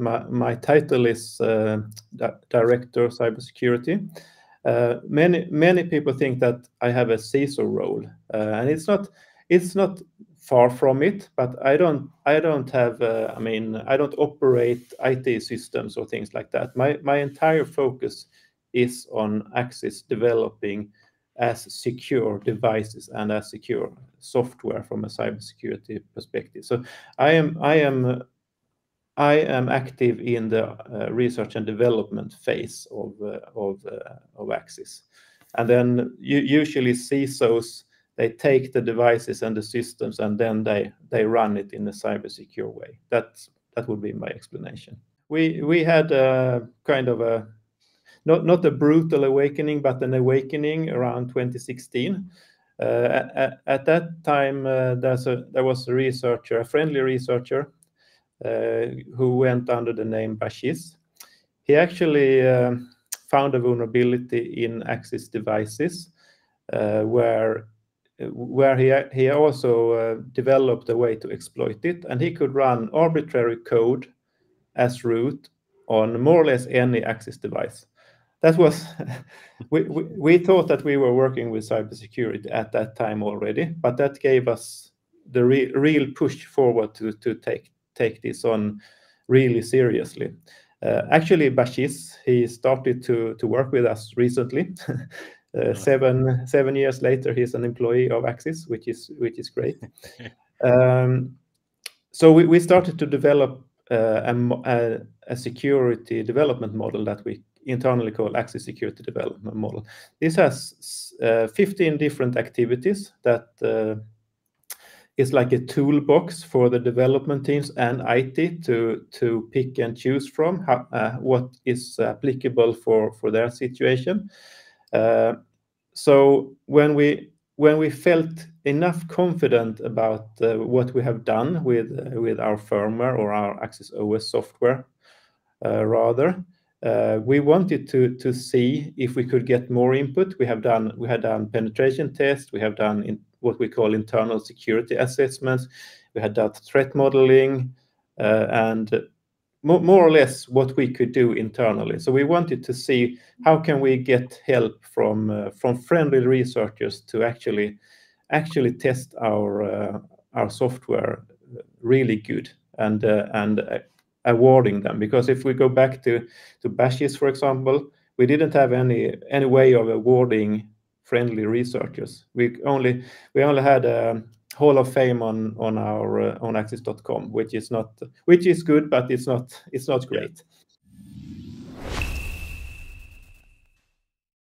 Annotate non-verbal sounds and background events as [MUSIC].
My, my title is uh, Director of Cybersecurity. Uh, many many people think that I have a CISO role, uh, and it's not it's not far from it. But I don't I don't have uh, I mean I don't operate IT systems or things like that. My my entire focus is on Axis developing as secure devices and as secure software from a cybersecurity perspective. So I am I am I am active in the uh, research and development phase of uh, of uh, of Axis, and then usually CISOs they take the devices and the systems and then they run it in a cyber secure way. That that would be my explanation. We we had a kind of a not not a brutal awakening, but an awakening around 2016. Uh, at, at, that time, a, there was a researcher, a friendly researcher, who went under the name Bashis. He actually um, found a vulnerability in Axis devices, uh, where where he he also uh, developed a way to exploit it, and he could run arbitrary code as root on more or less any Axis device that was [LAUGHS] we, we, we thought that we were working with cybersecurity at that time already, but that gave us the re real push forward to to take take this on really seriously. Uh, actually, Bashis, he started to to work with us recently. [LAUGHS] uh, seven seven years later, he's an employee of Axis, which is which is great. [LAUGHS] um, so we, we started to develop uh, a, a, security development model that we internally called Axis Security Development Model. This has uh, 15 different activities that uh, is like a toolbox for the development teams and IT to to pick and choose from how, uh, what is applicable for for their situation. Uh, so when we when we felt enough confident about uh, what we have done with uh, with our firmware or our Axis OS software, rather, uh, we wanted to to see if we could get more input. We have done we had done penetration tests. We have done in what we call internal security assessments. We had done threat modeling uh, and more, or less what we could do internally. So we wanted to see how can we get help from uh, from friendly researchers to actually actually test our uh, our software really good and uh, and awarding them. Because if we go back to to Bashis, for example, we didn't have any any way of awarding friendly researchers. We only we only had a Hall of Fame on on our uh, on Axis.com, which is not which is good, but it's not it's not great.